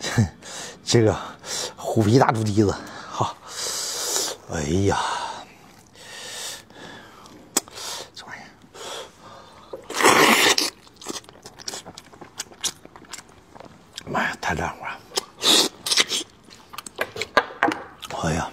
哼 这个虎皮大猪蹄子，好，哎呀，这玩意儿，妈呀，太暖和了！哎呀，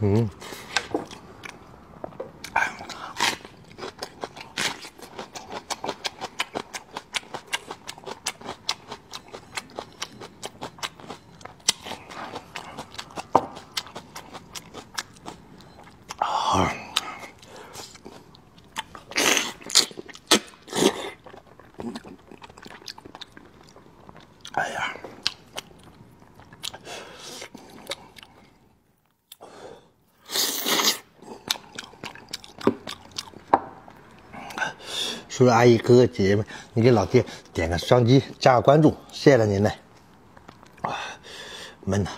嗯，叔叔阿姨哥哥姐姐们，你给老爹点个双击，加个关注，谢谢了您嘞。闷呐。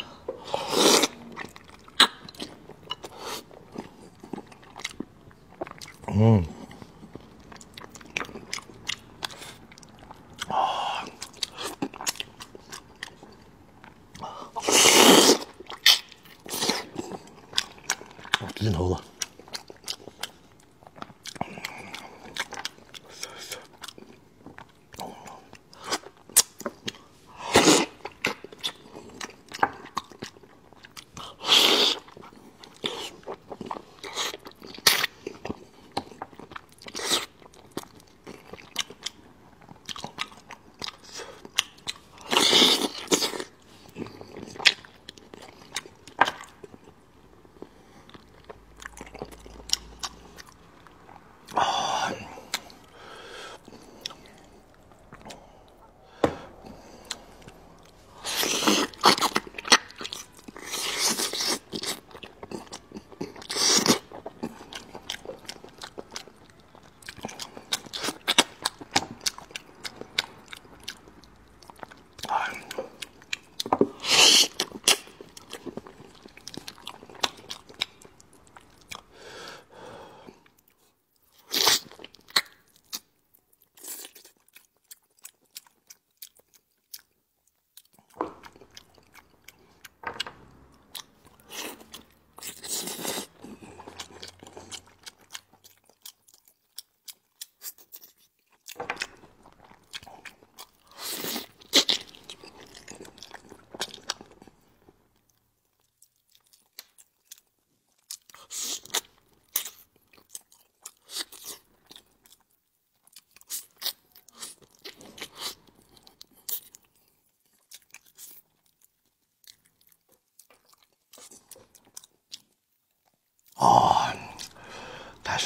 嗯。啊，劲头子。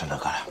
哦，太顺那个了。